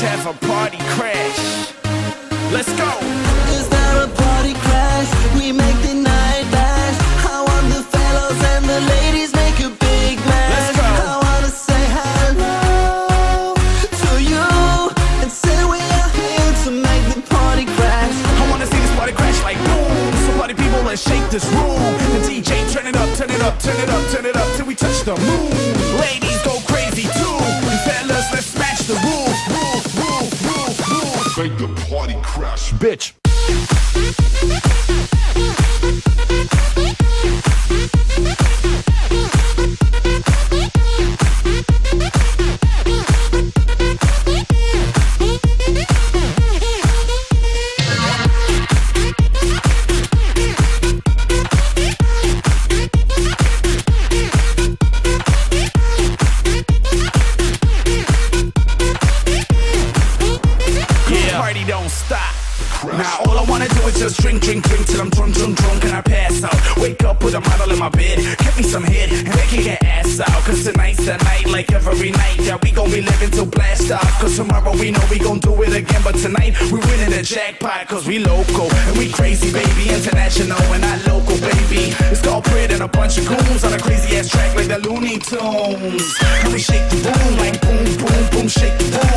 Let's have a party crash. Let's go. Is there a party crash? We make the night last. I want the fellows and the ladies make a big mess. Let's go. I wanna say hello to you and say we are here to make the party crash. I wanna see this party crash like boom. So party people, let's shake this room. The DJ, turn it up, turn it up, turn it up, turn it up till Bitch. Just drink, drink, drink till I'm drunk, drunk, drunk and I pass out. Wake up with a model in my bed, get me some head and they can get ass out. Cause tonight's the night, like every night. Yeah, we gon' be living till blast off. Cause tomorrow we know we gon' do it again. But tonight we winning the jackpot cause we local and we crazy, baby. International and not local, baby. It's Calprit and a bunch of goons on a crazy ass track like the Looney Tunes. And we shake the room like boom, boom, boom, shake the room.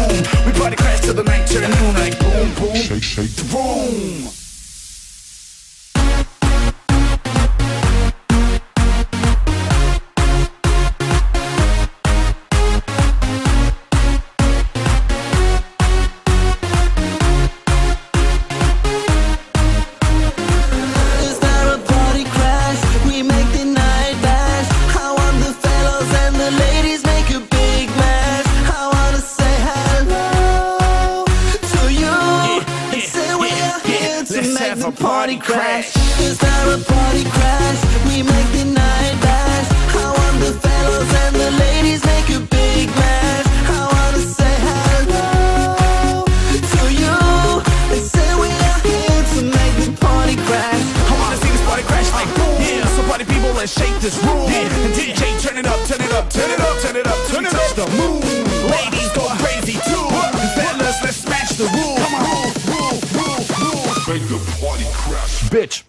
A party party crash. crash. Is there a party crash? We make the night last. I want the fellows and the ladies make a big mess. I wanna say hello to you and say we are here to make the party crash. I wanna see this party crash like boom. Yeah, so party people, let's shake this room. Yeah, and DJ, turn it up, turn it up, turn it up, turn it up, turn it up. the moon. Ladies go crazy too. And fellas, let's smash the roof. Come on, roof, roof, roof, roof. Make the party crash. Bitch.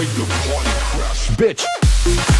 Make the party crash, bitch.